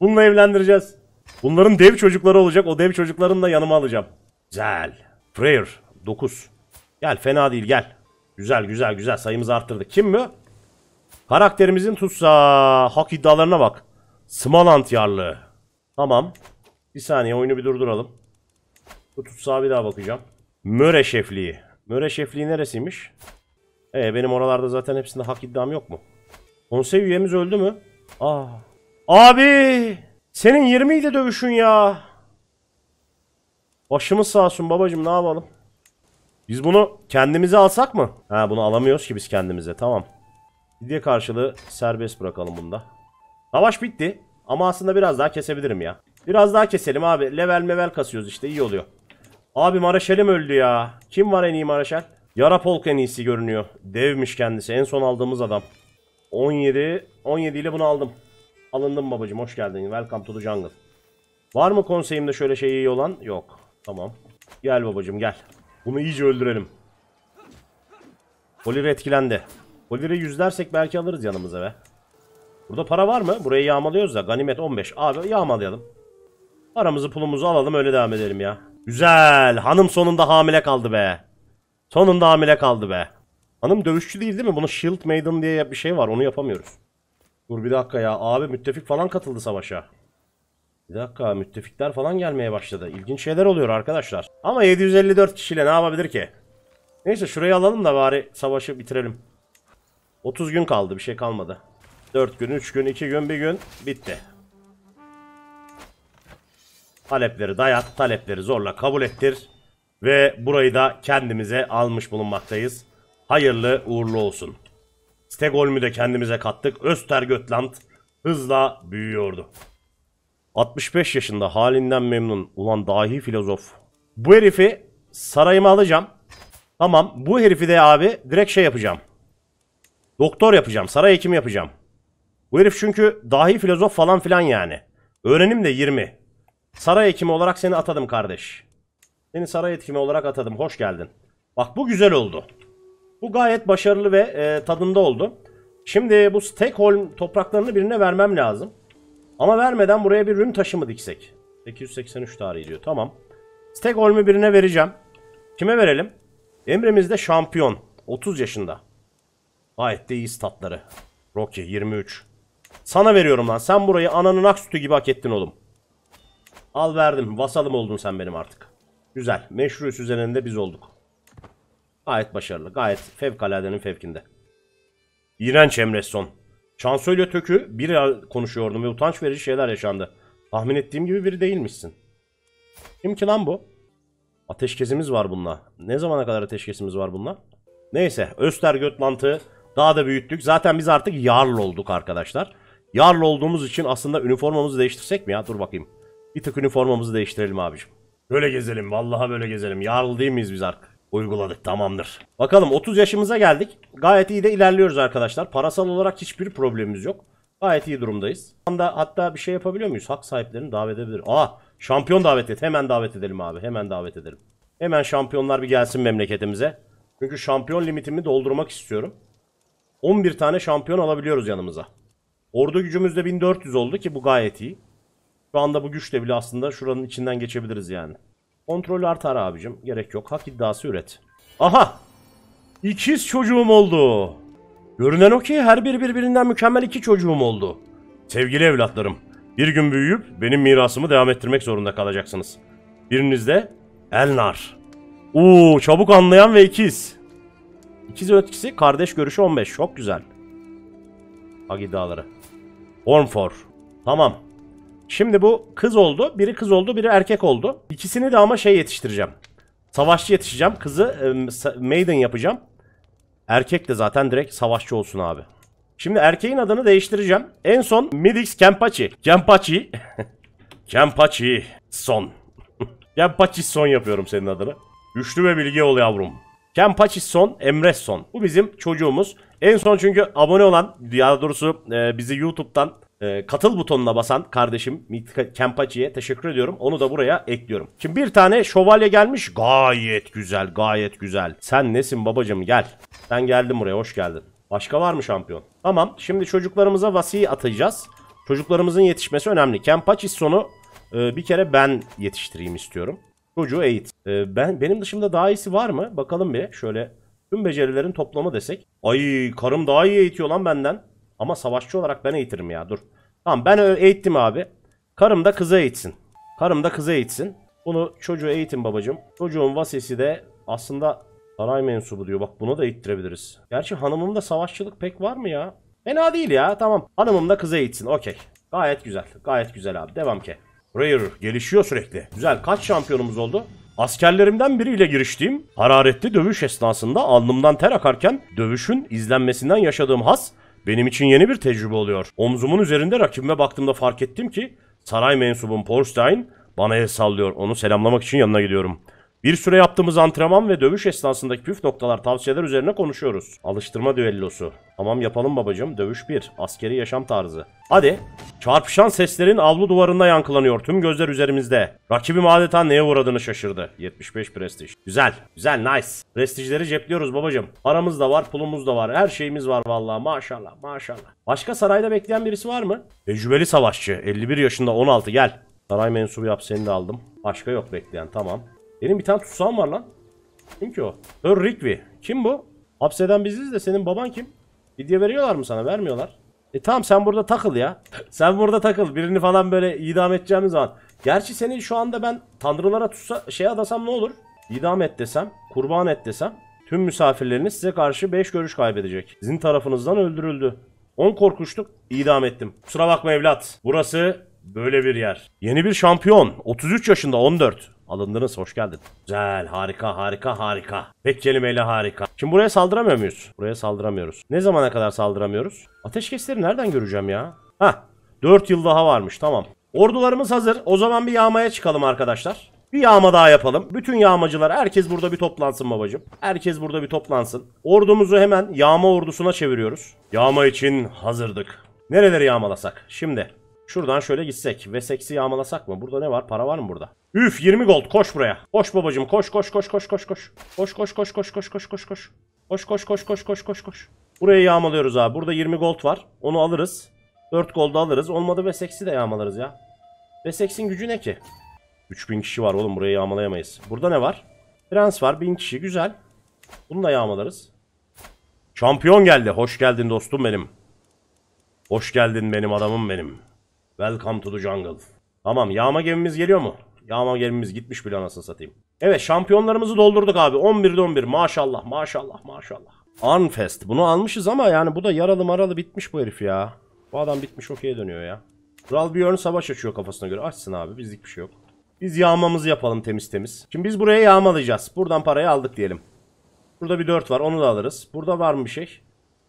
Bununla evlendireceğiz. Bunların dev çocukları olacak. O dev çocuklarını da yanıma alacağım. Güzel. Freyr 9. Gel fena değil gel. Güzel güzel güzel sayımızı arttırdık. Kim bu? Karakterimizin tutsa hak iddialarına bak. Smaland yarlığı. Tamam. Bir saniye oyunu bir durduralım. Bu tutsağa bir daha bakacağım. Möre şefliği. Möre şefliği neresiymiş? Ee, benim oralarda zaten hepsinde hak iddiam yok mu? Konsey üyemiz öldü mü? Aa. Abi! Senin 20 ile dövüşün ya. Başımız sağ olsun babacım ne yapalım? Biz bunu kendimize alsak mı? Ha bunu alamıyoruz ki biz kendimize tamam. Fidye karşılığı serbest bırakalım bunda. Savaş bitti. Ama aslında biraz daha kesebilirim ya. Biraz daha keselim abi. Level mevel kasıyoruz işte iyi oluyor. Abi Maraşel'im öldü ya. Kim var en iyi Maraşel? Yara Polk en iyisi görünüyor. Devmiş kendisi. En son aldığımız adam. 17. 17 ile bunu aldım. Alındım babacım. Hoş geldin. Welcome to the jungle. Var mı konseyimde şöyle şey iyi olan? Yok. Tamam. Gel babacım gel. Bunu iyice öldürelim. Polir etkilendi. Polir'i yüzlersek belki alırız yanımıza be. Burada para var mı? Burayı yağmalıyoruz da. Ganimet 15. Abi yağmalayalım. Paramızı pulumuzu alalım öyle devam edelim ya. Güzel. Hanım sonunda hamile kaldı be. Sonunda hamile kaldı be. Hanım dövüşçü değil değil mi? Bunun Shield Maiden diye bir şey var. Onu yapamıyoruz. Dur bir dakika ya. Abi müttefik falan katıldı savaşa. Bir dakika müttefikler falan gelmeye başladı. İlginç şeyler oluyor arkadaşlar. Ama 754 kişiyle ne yapabilir ki? Neyse şurayı alalım da bari savaşı bitirelim. 30 gün kaldı bir şey kalmadı. 4 gün, 3 gün, 2 gün, 1 gün bitti. Talepleri dayat, talepleri zorla kabul ettir. Ve burayı da kendimize almış bulunmaktayız. Hayırlı uğurlu olsun. Stegolm'ü de kendimize kattık. Östergötland hızla büyüyordu. 65 yaşında halinden memnun. Ulan dahi filozof. Bu herifi sarayıma alacağım. Tamam bu herifi de abi direkt şey yapacağım. Doktor yapacağım. Saray hekimi yapacağım. Bu herif çünkü dahi filozof falan filan yani. Öğrenim de 20. Saray hekimi olarak seni atadım kardeş. Seni saray hekimi olarak atadım. Hoş geldin. Bak bu güzel oldu. Bu gayet başarılı ve e, tadında oldu. Şimdi bu Stockholm topraklarını birine vermem lazım. Ama vermeden buraya bir rün taşı mı diksek? 883 tarihi diyor. Tamam. Stockholm'u birine vereceğim. Kime verelim? Emremizde de şampiyon. 30 yaşında. Gayet de iyi statları. Rocky 23. Sana veriyorum lan. Sen burayı ananın ak sütü gibi hak ettin oğlum. Al verdim. Vasalım oldun sen benim artık. Güzel. Meşru üzerinde biz olduk. Gayet başarılı. Gayet fevkaladenin fevkinde. İğrenç Emreson. Şansölye tökü bir konuşuyordum ve utanç verici şeyler yaşandı. Tahmin ettiğim gibi biri değilmişsin. Kim ki lan bu? Ateşkesimiz var bununla. Ne zamana kadar ateşkesimiz var bununla? Neyse Östergötland'ı daha da büyüttük. Zaten biz artık Yarl olduk arkadaşlar. Yarl olduğumuz için aslında üniformamızı değiştirsek mi ya? Dur bakayım. Bir tık üniformamızı değiştirelim abicim. Böyle gezelim. Vallahi böyle gezelim. Yarl değil miyiz biz artık? Uyguladık tamamdır. Bakalım 30 yaşımıza geldik. Gayet iyi de ilerliyoruz arkadaşlar. Parasal olarak hiçbir problemimiz yok. Gayet iyi durumdayız. Anda hatta bir şey yapabiliyor muyuz? Hak sahiplerini davet edebilir. Aa şampiyon davet et. Hemen davet edelim abi. Hemen davet edelim. Hemen şampiyonlar bir gelsin memleketimize. Çünkü şampiyon limitimi doldurmak istiyorum. 11 tane şampiyon alabiliyoruz yanımıza. Ordu gücümüz de 1400 oldu ki bu gayet iyi. Şu anda bu güçle bile aslında şuranın içinden geçebiliriz yani. Kontrol artar abicim. Gerek yok. Hak iddiası üret. Aha! İkiz çocuğum oldu. Görünen o ki her biri birbirinden mükemmel iki çocuğum oldu. Sevgili evlatlarım, bir gün büyüyüp benim mirasımı devam ettirmek zorunda kalacaksınız. Biriniz de Elnar. Uuu çabuk anlayan ve ikiz. İkiz ötkisi kardeş görüşü 15. Çok güzel. Hagi dağları. Ormfor. Tamam. Şimdi bu kız oldu. Biri kız oldu, biri erkek oldu. İkisini de ama şey yetiştireceğim. Savaşçı yetişeceğim. Kızı e, maiden yapacağım. Erkek de zaten direkt savaşçı olsun abi. Şimdi erkeğin adını değiştireceğim. En son Midix Kempachi. Kempachi. Kempachi son. Kempachi son yapıyorum senin adını. Güçlü ve bilgi ol yavrum. Kempachi son, Emre son. Bu bizim çocuğumuz. En son çünkü abone olan, ya doğrusu e, bizi YouTube'dan e, katıl butonuna basan kardeşim Kempachi'ye teşekkür ediyorum. Onu da buraya ekliyorum. Şimdi bir tane şövalye gelmiş. Gayet güzel, gayet güzel. Sen nesin babacım gel. Sen geldin buraya, hoş geldin. Başka var mı şampiyon? Tamam, şimdi çocuklarımıza vasiyi atacağız. Çocuklarımızın yetişmesi önemli. Kempachi sonu e, bir kere ben yetiştireyim istiyorum. Çocuğu eğit. E, ben Benim dışımda daha iyisi var mı? Bakalım bir. Şöyle tüm becerilerin toplamı desek. Ay karım daha iyi eğitiyor lan benden. Ama savaşçı olarak ben eğitirim ya dur. Tamam ben eğittim abi. Karım da kızı eğitsin. Karım da kızı eğitsin. Bunu çocuğu eğitin babacım. Çocuğun vasisi de aslında saray mensubu diyor. Bak bunu da eğittirebiliriz. Gerçi hanımımda savaşçılık pek var mı ya? Fena değil ya tamam. Hanımım da kızı eğitsin okey. Gayet güzel. Gayet güzel abi. Devam ki. Rare gelişiyor sürekli. Güzel. Kaç şampiyonumuz oldu? Askerlerimden biriyle giriştiğim hararetli dövüş esnasında alnımdan ter akarken dövüşün izlenmesinden yaşadığım has benim için yeni bir tecrübe oluyor. Omzumun üzerinde rakibime baktığımda fark ettim ki saray mensubum Porstein bana el sallıyor. Onu selamlamak için yanına gidiyorum. Bir süre yaptığımız antrenman ve dövüş esnasındaki püf noktalar, tavsiyeler üzerine konuşuyoruz. Alıştırma düellosu. Tamam yapalım babacım. Dövüş 1. Askeri yaşam tarzı. Hadi. Çarpışan seslerin avlu duvarında yankılanıyor. Tüm gözler üzerimizde. Rakibim adeta neye uğradığını şaşırdı. 75 prestij. Güzel. Güzel. Nice. Prestijleri cepliyoruz babacım. Paramız da var, pulumuz da var. Her şeyimiz var vallahi. Maşallah. Maşallah. Başka sarayda bekleyen birisi var mı? Tecrübeli savaşçı. 51 yaşında 16. Gel. Saray mensubu yap seni de aldım. Başka yok bekleyen. Tamam. Benim bir tane tutsağım var lan. Kim ki o? Sir. Kim bu? Hapseden biziz de senin baban kim? Fidye veriyorlar mı sana? Vermiyorlar. E tamam sen burada takıl ya. sen burada takıl. Birini falan böyle idam edeceğimiz zaman. Gerçi seni şu anda ben tanrılara tutsa şey adasam ne olur? İdam et desem, kurban et desem tüm misafirleriniz size karşı 5 görüş kaybedecek. Sizin tarafınızdan öldürüldü. 10 korkuştuk, idam ettim. Kusura bakma evlat. Burası böyle bir yer. Yeni bir şampiyon. 33 yaşında 14. Alındınız hoş geldin. Güzel harika harika harika. Tek kelimeyle harika. Şimdi buraya saldıramıyor muyuz? Buraya saldıramıyoruz. Ne zamana kadar saldıramıyoruz? Ateşkesleri nereden göreceğim ya? Hah 4 yıl daha varmış tamam. Ordularımız hazır. O zaman bir yağmaya çıkalım arkadaşlar. Bir yağma daha yapalım. Bütün yağmacılar herkes burada bir toplansın babacım. Herkes burada bir toplansın. Ordumuzu hemen yağma ordusuna çeviriyoruz. Yağma için hazırdık. Nereleri yağmalasak? Şimdi Şuradan şöyle gitsek. Vesex'i yağmalasak mı? Burada ne var? Para var mı burada? Üf 20 gold. Koş buraya. Koş babacım. Koş koş koş koş koş koş. Koş koş koş koş koş koş koş koş. Koş koş koş koş koş koş koş. Buraya yağmalıyoruz abi. Burada 20 gold var. Onu alırız. 4 golda alırız. Olmadı Wessex'i de yağmalarız ya. Wessex'in gücü ne ki? 3000 kişi var oğlum burayı yağmalayamayız. Burada ne var? Prens var 1000 kişi güzel. Bunu da yağmalarız. Şampiyon geldi. Hoş geldin dostum benim. Hoş geldin benim adamım benim. Welcome to the jungle. Tamam yağma gemimiz geliyor mu? Yağma gemimiz gitmiş bile anasını satayım. Evet şampiyonlarımızı doldurduk abi. 11'de 11 maşallah maşallah maşallah. Arnfest bunu almışız ama yani bu da yaralı maralı bitmiş bu herif ya. Bu adam bitmiş okey'e dönüyor ya. Kral Björn savaş açıyor kafasına göre. Açsın abi bizlik bir şey yok. Biz yağmamızı yapalım temiz temiz. Şimdi biz buraya yağmalayacağız. Buradan parayı aldık diyelim. Burada bir 4 var onu da alırız. Burada var mı bir şey?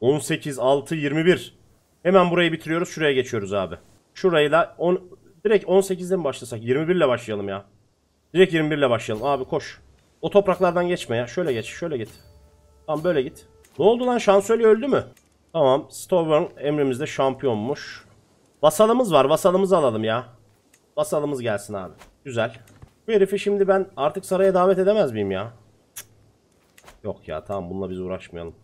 18, 6, 21. Hemen burayı bitiriyoruz. Şuraya geçiyoruz abi. Şurayı da on, direkt 18'de mi başlasak? 21 ile başlayalım ya. Direkt 21 ile başlayalım. Abi koş. O topraklardan geçme ya. Şöyle geç. Şöyle git. Tamam böyle git. Ne oldu lan? Şansölye öldü mü? Tamam. Stovern emrimizde şampiyonmuş. Vasalımız var. Vasalımızı alalım ya. Vasalımız gelsin abi. Güzel. Bu herifi şimdi ben artık saraya davet edemez miyim ya? Yok ya tamam bununla biz uğraşmayalım.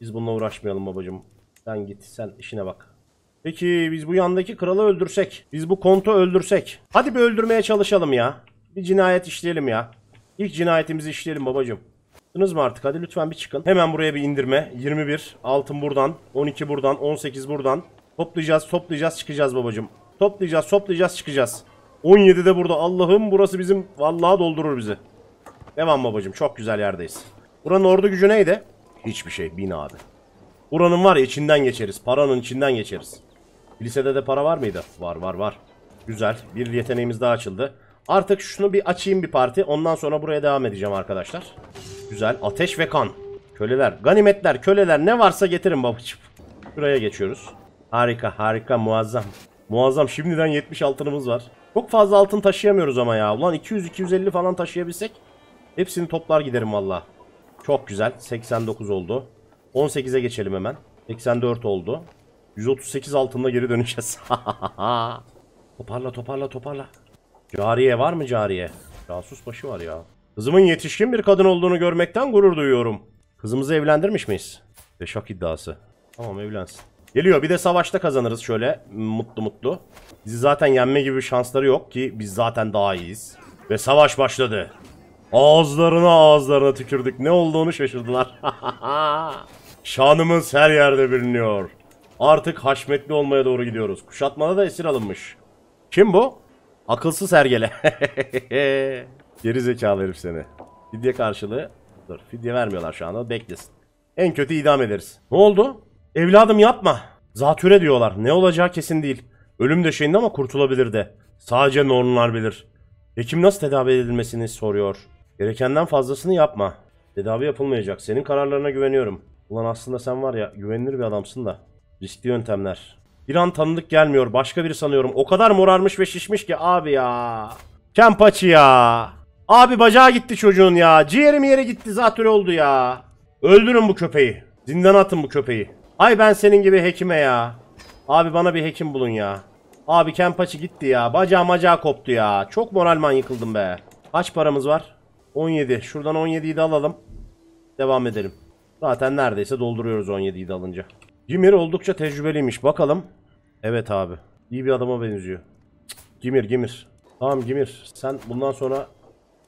Biz bununla uğraşmayalım babacım. Sen git sen işine bak. Peki biz bu yandaki kralı öldürsek. Biz bu kontu öldürsek. Hadi bir öldürmeye çalışalım ya. Bir cinayet işleyelim ya. İlk cinayetimizi işleyelim babacım. Çıktınız mı artık? Hadi lütfen bir çıkın. Hemen buraya bir indirme. 21. Altın buradan. 12 buradan. 18 buradan. Toplayacağız, toplayacağız, çıkacağız babacım. Toplayacağız, toplayacağız, çıkacağız. 17 de burada. Allah'ım burası bizim vallahi doldurur bizi. Devam babacım. Çok güzel yerdeyiz. Buranın ordu gücü neydi? Hiçbir şey. Bin abi. Buranın var ya içinden geçeriz. Paranın içinden geçeriz. Lisede de para var mıydı? Var var var. Güzel. Bir yeteneğimiz daha açıldı. Artık şunu bir açayım bir parti. Ondan sonra buraya devam edeceğim arkadaşlar. Güzel. Ateş ve kan. Köleler, ganimetler, köleler ne varsa getirin babacığım. Şuraya geçiyoruz. Harika, harika, muazzam. Muazzam. Şimdiden 70 altınımız var. Çok fazla altın taşıyamıyoruz ama ya. Ulan 200-250 falan taşıyabilsek hepsini toplar giderim valla. Çok güzel. 89 oldu. 18'e geçelim hemen. 84 oldu. 138 altında geri döneceğiz. toparla toparla toparla. Cariye var mı cariye? Casus başı var ya. Kızımın yetişkin bir kadın olduğunu görmekten gurur duyuyorum. Kızımızı evlendirmiş miyiz? Beşak iddiası. Tamam evlensin. Geliyor bir de savaşta kazanırız şöyle mutlu mutlu. Bizi zaten yenme gibi şansları yok ki biz zaten daha iyiyiz. Ve savaş başladı. Ağızlarına ağızlarına tükürdük. Ne olduğunu şaşırdılar. Şanımız her yerde biliniyor. Artık haşmetli olmaya doğru gidiyoruz. Kuşatmada da esir alınmış. Kim bu? Akılsız hergele. Geri zekalı herif seni. Fidye karşılığı. Dur fidye vermiyorlar şu anda. Beklesin. En kötü idam ederiz. Ne oldu? Evladım yapma. Zatüre diyorlar. Ne olacağı kesin değil. Ölüm döşeğinde ama kurtulabilir de. Sadece Nornlar bilir. Hekim nasıl tedavi edilmesini soruyor. Gerekenden fazlasını yapma. Tedavi yapılmayacak. Senin kararlarına güveniyorum. Ulan aslında sen var ya güvenilir bir adamsın da. Riskli yöntemler. Bir an tanıdık gelmiyor. Başka biri sanıyorum. O kadar morarmış ve şişmiş ki abi ya. Kempaçı ya. Abi bacağı gitti çocuğun ya. Ciğerim yere gitti zatürre oldu ya. Öldürün bu köpeği. Zindana atın bu köpeği. Ay ben senin gibi hekime ya. Abi bana bir hekim bulun ya. Abi kempaçı gitti ya. Bacağı macağı koptu ya. Çok moralman yıkıldım be. Kaç paramız var? 17. Şuradan 17'yi de alalım. Devam edelim. Zaten neredeyse dolduruyoruz 17'yi de alınca. Gimir oldukça tecrübeliymiş. Bakalım. Evet abi. İyi bir adama benziyor. Gimir Gimir. Tamam Gimir. Sen bundan sonra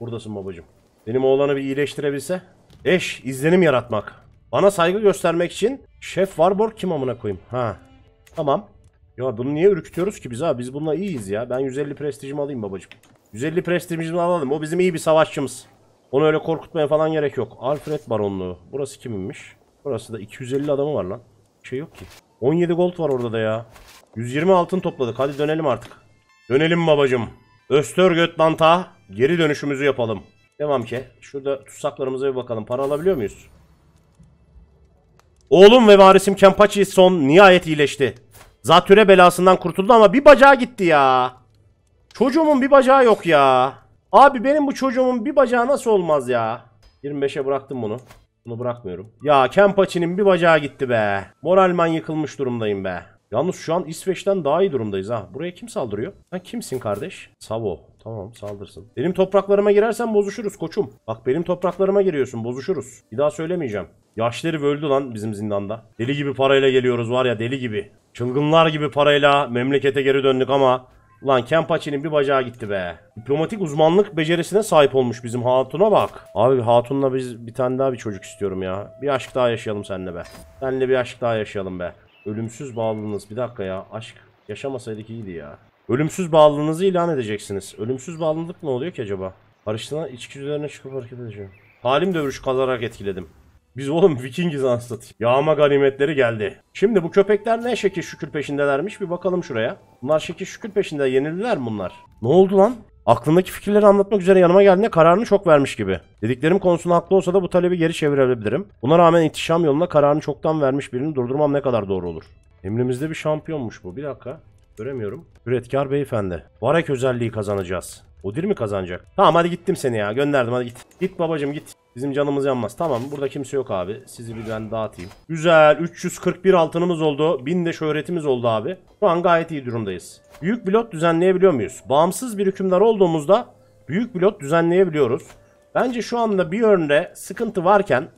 buradasın babacım. Benim oğlanı bir iyileştirebilse. Eş izlenim yaratmak. Bana saygı göstermek için Şef Warborg kim amına koyayım? Ha. Tamam. Ya bunu niye ürkütüyoruz ki biz ha? Biz bununla iyiyiz ya. Ben 150 prestijimi alayım babacım. 150 prestijimi alalım. O bizim iyi bir savaşçımız. Onu öyle korkutmaya falan gerek yok. Alfred Baronluğu. Burası kiminmiş? Burası da 250 adamı var lan. Bir şey yok ki. 17 gold var orada da ya. 120 altın topladık. Hadi dönelim artık. Dönelim babacım. Östörgötland'a geri dönüşümüzü yapalım. Devam ki. Şurada tutsaklarımıza bir bakalım. Para alabiliyor muyuz? Oğlum ve varisim Kempachi son nihayet iyileşti. Zatüre belasından kurtuldu ama bir bacağı gitti ya. Çocuğumun bir bacağı yok ya. Abi benim bu çocuğumun bir bacağı nasıl olmaz ya? 25'e bıraktım bunu. Bunu bırakmıyorum. Ya Kempachi'nin bir bacağı gitti be. Moralman yıkılmış durumdayım be. Yalnız şu an İsveç'ten daha iyi durumdayız ha. Buraya kim saldırıyor? Sen kimsin kardeş? Savo. Tamam saldırsın. Benim topraklarıma girersen bozuşuruz koçum. Bak benim topraklarıma giriyorsun bozuşuruz. Bir daha söylemeyeceğim. Yaşları öldü lan bizim zindanda. Deli gibi parayla geliyoruz var ya deli gibi. Çılgınlar gibi parayla memlekete geri döndük ama Ulan Kempaçi'nin bir bacağı gitti be. Diplomatik uzmanlık becerisine sahip olmuş bizim hatuna bak. Abi hatunla biz bir tane daha bir çocuk istiyorum ya. Bir aşk daha yaşayalım seninle be. Seninle bir aşk daha yaşayalım be. Ölümsüz bağlılığınız bir dakika ya. Aşk yaşamasaydık iyiydi ya. Ölümsüz bağlılığınızı ilan edeceksiniz. Ölümsüz bağlılık ne oluyor ki acaba? Barıştığına içki üzerine çıkıp hareket edeceğim. Halim dövüş kalarak etkiledim. Biz oğlum Vikingiz anasını Yağma ganimetleri geldi. Şimdi bu köpekler ne şekil şükür peşindelermiş bir bakalım şuraya. Bunlar şekil şükür peşinde yenildiler mi bunlar? Ne oldu lan? Aklındaki fikirleri anlatmak üzere yanıma geldiğinde kararını çok vermiş gibi. Dediklerim konusunda haklı olsa da bu talebi geri çevirebilirim. Buna rağmen ihtişam yolunda kararını çoktan vermiş birini durdurmam ne kadar doğru olur. Emrimizde bir şampiyonmuş bu. Bir dakika. Göremiyorum. Üretkar beyefendi. Varek özelliği kazanacağız. Odir mi kazanacak? Tamam hadi gittim seni ya. Gönderdim hadi git. Git babacım git. Bizim canımız yanmaz. Tamam burada kimse yok abi. Sizi bir ben dağıtayım. Güzel. 341 altınımız oldu. 1000 de şöhretimiz oldu abi. Şu an gayet iyi durumdayız. Büyük blot düzenleyebiliyor muyuz? Bağımsız bir hükümdar olduğumuzda büyük blot düzenleyebiliyoruz. Bence şu anda bir yönde sıkıntı varken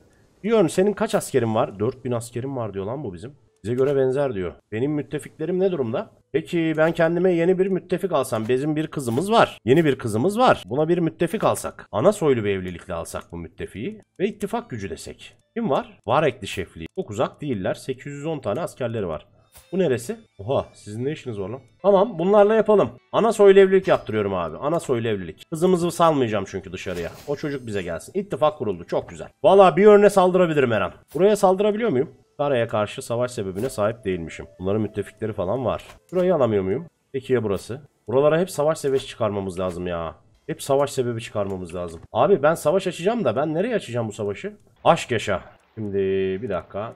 bir yön senin kaç askerin var? 4000 askerim var diyor lan bu bizim. Bize göre benzer diyor. Benim müttefiklerim ne durumda? Peki ben kendime yeni bir müttefik alsam. Bizim bir kızımız var. Yeni bir kızımız var. Buna bir müttefik alsak. Ana soylu bir evlilikle alsak bu müttefiği. Ve ittifak gücü desek. Kim var? Var ekli şefliği. Çok uzak değiller. 810 tane askerleri var. Bu neresi? Oha sizin ne işiniz var lan? Tamam bunlarla yapalım. Ana soylu evlilik yaptırıyorum abi. Ana soylu evlilik. Kızımızı salmayacağım çünkü dışarıya. O çocuk bize gelsin. İttifak kuruldu. Çok güzel. Valla bir örne saldırabilirim Eren. Buraya saldırabiliyor muyum? Karaya karşı savaş sebebine sahip değilmişim. Bunların müttefikleri falan var. Burayı alamıyor muyum? Peki ya burası? Buralara hep savaş sebebi çıkarmamız lazım ya. Hep savaş sebebi çıkarmamız lazım. Abi ben savaş açacağım da ben nereye açacağım bu savaşı? Aşk yaşa. Şimdi bir dakika.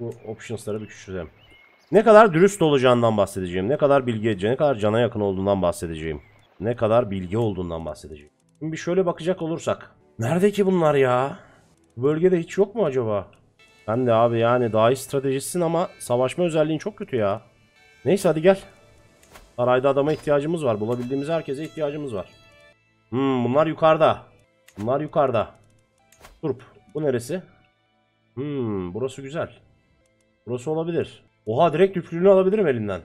Bu options'ları bir küçültelim. Ne kadar dürüst olacağından bahsedeceğim. Ne kadar bilgi, ne kadar cana yakın olduğundan bahsedeceğim. Ne kadar bilgi olduğundan bahsedeceğim. Şimdi bir şöyle bakacak olursak. Nerede ki bunlar ya? Bu bölgede hiç yok mu acaba? Ben de abi yani daha iyi stratejisin ama savaşma özelliğin çok kötü ya. Neyse hadi gel. Sarayda adama ihtiyacımız var. Bulabildiğimiz herkese ihtiyacımız var. Hmm bunlar yukarıda. Bunlar yukarıda. Turp. Bu neresi? Hmm burası güzel. Burası olabilir. Oha direkt yüklülüğünü alabilirim elinden.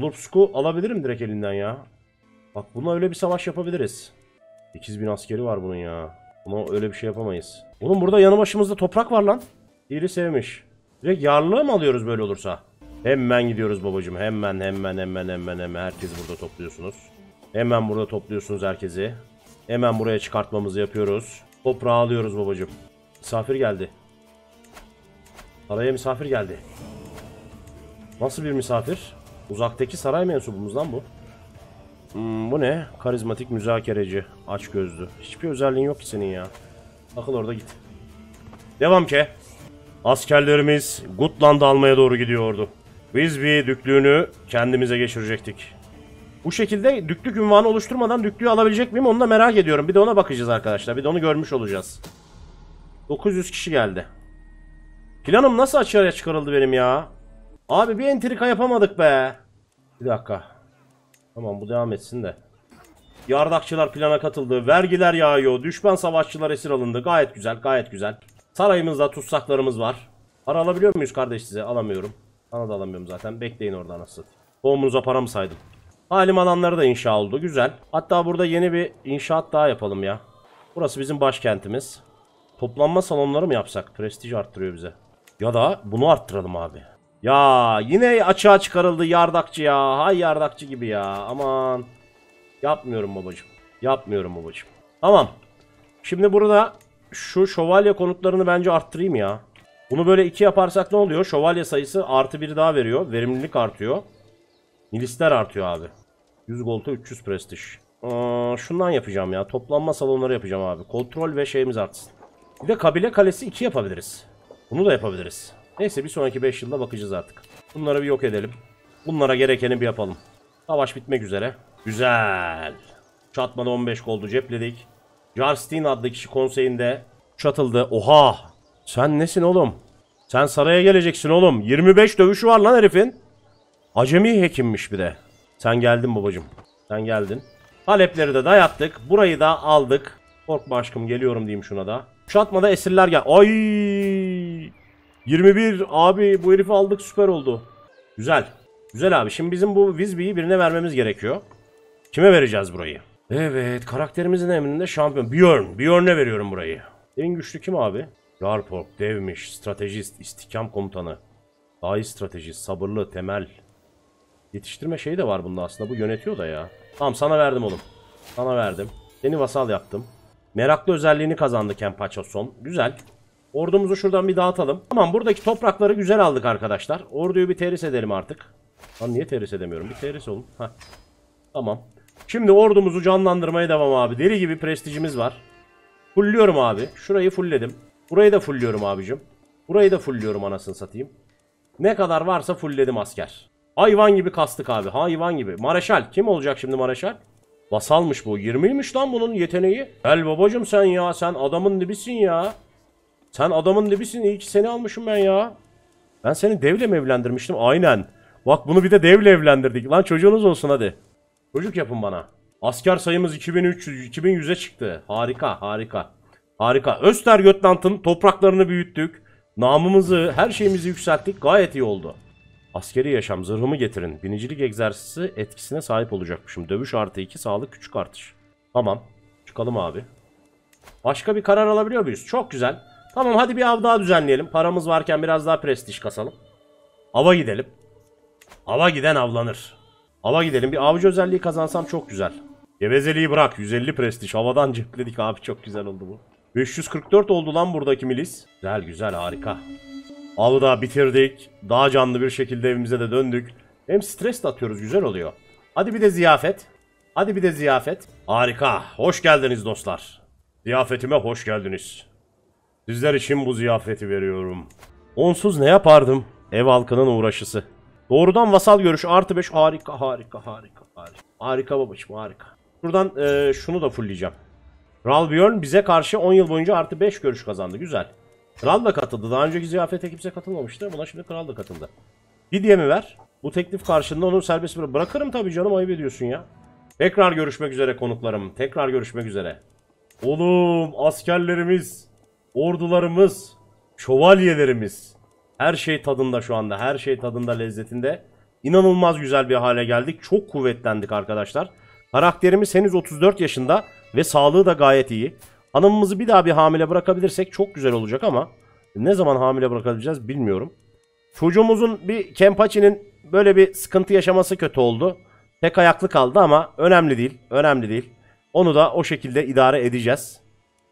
Lurpsk'u alabilirim direkt elinden ya. Bak buna öyle bir savaş yapabiliriz. 8000 askeri var bunun ya. Buna öyle bir şey yapamayız. Oğlum burada yanı başımızda toprak var lan. Biri sevmiş. Direkt yarlığı mı alıyoruz böyle olursa? Hemen gidiyoruz babacım. Hemen hemen hemen hemen hemen. Herkesi burada topluyorsunuz. Hemen burada topluyorsunuz herkesi. Hemen buraya çıkartmamızı yapıyoruz. Toprağı alıyoruz babacım. Misafir geldi. Saraya misafir geldi. Nasıl bir misafir? Uzaktaki saray mensubumuz lan bu. Hmm, bu ne? Karizmatik müzakereci. Aç gözlü. Hiçbir özelliğin yok ki senin ya. Takıl orada git. Devam ke. Askerlerimiz Gutland'ı almaya doğru gidiyordu. Biz bir düklüğünü kendimize geçirecektik. Bu şekilde düklük ünvanı oluşturmadan düklüğü alabilecek miyim onu da merak ediyorum. Bir de ona bakacağız arkadaşlar. Bir de onu görmüş olacağız. 900 kişi geldi. Planım nasıl açığa çıkarıldı benim ya? Abi bir entrika yapamadık be. Bir dakika. Tamam bu devam etsin de. Yardakçılar plana katıldı. Vergiler yağıyor. Düşman savaşçılar esir alındı. Gayet güzel gayet güzel. Sarayımızda tutsaklarımız var. Para alabiliyor muyuz kardeş size? Alamıyorum. Sana da alamıyorum zaten. Bekleyin orada nasıl. Doğumunuza para mı saydım? Halim alanları da inşa oldu. Güzel. Hatta burada yeni bir inşaat daha yapalım ya. Burası bizim başkentimiz. Toplanma salonları mı yapsak? Prestij arttırıyor bize. Ya da bunu arttıralım abi. Ya yine açığa çıkarıldı yardakçı ya. Hay yardakçı gibi ya. Aman. Yapmıyorum babacım. Yapmıyorum babacım. Tamam. Şimdi burada şu şövalye konutlarını bence arttırayım ya. Bunu böyle iki yaparsak ne oluyor? Şövalye sayısı artı bir daha veriyor. Verimlilik artıyor. Milisler artıyor abi. 100 golda 300 prestij. Aa, şundan yapacağım ya. Toplanma salonları yapacağım abi. Kontrol ve şeyimiz artsın. Bir de kabile kalesi 2 yapabiliriz. Bunu da yapabiliriz. Neyse bir sonraki 5 yılda bakacağız artık. Bunları bir yok edelim. Bunlara gerekeni bir yapalım. Savaş bitmek üzere. Güzel. Çatmada 15 goldu cepledik. Jarstein adlı kişi konseyinde çatıldı. Oha! Sen nesin oğlum? Sen saraya geleceksin oğlum. 25 dövüşü var lan herifin. Acemi hekimmiş bir de. Sen geldin babacım. Sen geldin. Talepleri de dayattık. Burayı da aldık. Korkma aşkım geliyorum diyeyim şuna da. Çatmada esirler gel. Ay! 21 abi bu herifi aldık süper oldu. Güzel. Güzel abi. Şimdi bizim bu Wizby'yi birine vermemiz gerekiyor. Kime vereceğiz burayı? Evet. Karakterimizin emrinde şampiyon. Bjorn. Bjorn'e veriyorum burayı. En güçlü kim abi? Garpork. Devmiş. Stratejist. istikam komutanı. Daha iyi stratejist. Sabırlı. Temel. Yetiştirme şeyi de var bunda aslında. Bu yönetiyor da ya. Tamam sana verdim oğlum. Sana verdim. Seni vasal yaptım. Meraklı özelliğini kazandı Kempacho son. Güzel. Ordumuzu şuradan bir dağıtalım. Tamam buradaki toprakları güzel aldık arkadaşlar. Orduyu bir teris edelim artık. Lan niye teris edemiyorum? Bir teris olun. Heh. Tamam. Şimdi ordumuzu canlandırmaya devam abi. Deli gibi prestijimiz var. Fullliyorum abi. Şurayı fullledim. Burayı da fullliyorum abicim. Burayı da fullliyorum anasını satayım. Ne kadar varsa fullledim asker. Hayvan gibi kastık abi. Hayvan gibi. Mareşal. Kim olacak şimdi Mareşal? Vasalmış bu. 20'ymiş lan bunun yeteneği. Gel babacım sen ya. Sen adamın dibisin ya. Sen adamın dibisin. İyi ki seni almışım ben ya. Ben seni devle mi evlendirmiştim? Aynen. Bak bunu bir de devle evlendirdik. Lan çocuğunuz olsun hadi. Çocuk yapın bana. Asker sayımız 2300, 2100'e çıktı. Harika, harika. Harika. Östergötland'ın topraklarını büyüttük. Namımızı, her şeyimizi yükselttik. Gayet iyi oldu. Askeri yaşam, zırhımı getirin. Binicilik egzersizi etkisine sahip olacakmışım. Dövüş artı 2, sağlık küçük artış. Tamam. Çıkalım abi. Başka bir karar alabiliyor muyuz? Çok güzel. Tamam hadi bir av daha düzenleyelim. Paramız varken biraz daha prestij kasalım. Ava gidelim. Ava giden avlanır. Ava gidelim. Bir avcı özelliği kazansam çok güzel. Gevezeliği bırak. 150 prestij. Havadan cepledik abi. Çok güzel oldu bu. 544 oldu lan buradaki milis. Güzel güzel harika. Avı da bitirdik. Daha canlı bir şekilde evimize de döndük. Hem stres de atıyoruz. Güzel oluyor. Hadi bir de ziyafet. Hadi bir de ziyafet. Harika. Hoş geldiniz dostlar. Ziyafetime hoş geldiniz. Sizler için bu ziyafeti veriyorum. Onsuz ne yapardım? Ev halkının uğraşısı. Doğrudan vasal görüş artı 5 harika harika harika harika. Harika babacım harika. Şuradan e, şunu da fullleyeceğim. Ralbjörn bize karşı 10 yıl boyunca artı 5 görüş kazandı. Güzel. Kral da katıldı. Daha önceki ziyafete kimse katılmamıştı. Buna şimdi kral da katıldı. Fidye mi ver? Bu teklif karşılığında onu serbest bırak. Bırakırım tabii canım ayıp ediyorsun ya. Tekrar görüşmek üzere konuklarım. Tekrar görüşmek üzere. Oğlum askerlerimiz, ordularımız, şövalyelerimiz. Her şey tadında şu anda. Her şey tadında lezzetinde. İnanılmaz güzel bir hale geldik. Çok kuvvetlendik arkadaşlar. Karakterimiz henüz 34 yaşında ve sağlığı da gayet iyi. Hanımımızı bir daha bir hamile bırakabilirsek çok güzel olacak ama ne zaman hamile bırakabileceğiz bilmiyorum. Çocuğumuzun bir Kempachi'nin böyle bir sıkıntı yaşaması kötü oldu. Tek ayaklı kaldı ama önemli değil. Önemli değil. Onu da o şekilde idare edeceğiz.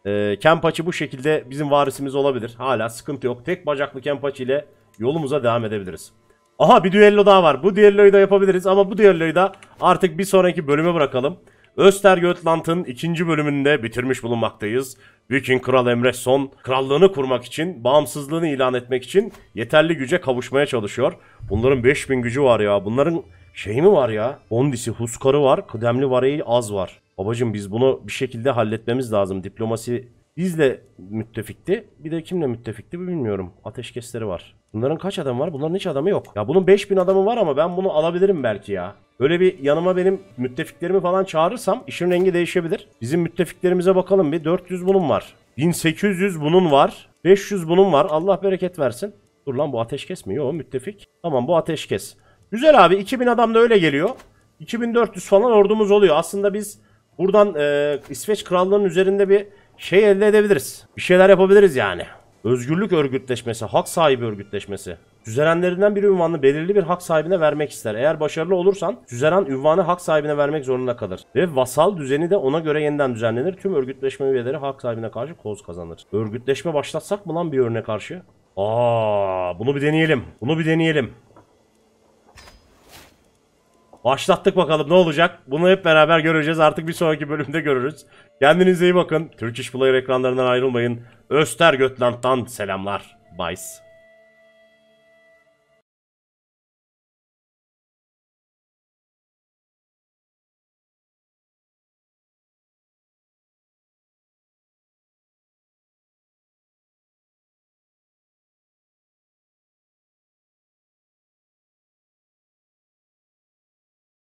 Ee, Kempachi bu şekilde bizim varisimiz olabilir. Hala sıkıntı yok. Tek bacaklı Kempachi ile yolumuza devam edebiliriz. Aha bir düello daha var. Bu düelloyu da yapabiliriz ama bu düelloyu da artık bir sonraki bölüme bırakalım. Östergötland'ın ikinci bölümünde bitirmiş bulunmaktayız. Viking Kral Emre Son krallığını kurmak için, bağımsızlığını ilan etmek için yeterli güce kavuşmaya çalışıyor. Bunların 5000 gücü var ya. Bunların şey mi var ya? Bondisi, Huskar'ı var. Kıdemli Vareyi az var. Babacım biz bunu bir şekilde halletmemiz lazım. Diplomasi bizle müttefikti. Bir de kimle müttefikti bilmiyorum. Ateşkesleri var. Bunların kaç adam var? Bunların hiç adamı yok. Ya bunun 5000 adamı var ama ben bunu alabilirim belki ya. Böyle bir yanıma benim müttefiklerimi falan çağırırsam işin rengi değişebilir. Bizim müttefiklerimize bakalım bir. 400 bunun var. 1800 bunun var. 500 bunun var. Allah bereket versin. Dur lan bu ateşkes mi? Yok müttefik. Tamam bu ateşkes. Güzel abi 2000 adam da öyle geliyor. 2400 falan ordumuz oluyor. Aslında biz buradan e, İsveç krallığının üzerinde bir şey elde edebiliriz. Bir şeyler yapabiliriz yani. Özgürlük örgütleşmesi, hak sahibi örgütleşmesi. Süzerenlerinden bir ünvanını belirli bir hak sahibine vermek ister. Eğer başarılı olursan süzeren ünvanı hak sahibine vermek zorunda kalır. Ve vasal düzeni de ona göre yeniden düzenlenir. Tüm örgütleşme üyeleri hak sahibine karşı koz kazanır. Örgütleşme başlatsak mı lan bir örnek karşı? Aa, bunu bir deneyelim. Bunu bir deneyelim. Başlattık bakalım ne olacak? Bunu hep beraber göreceğiz. Artık bir sonraki bölümde görürüz. Kendinize iyi bakın. Turkish Player ekranlarından ayrılmayın. Östergötland'dan selamlar. Bye.